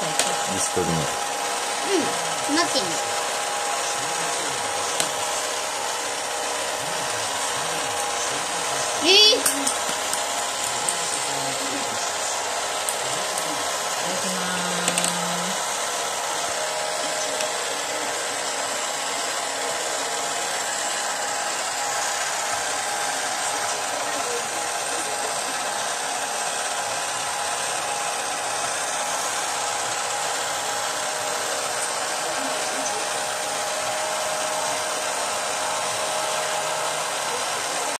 リストリのうんなってんのえー、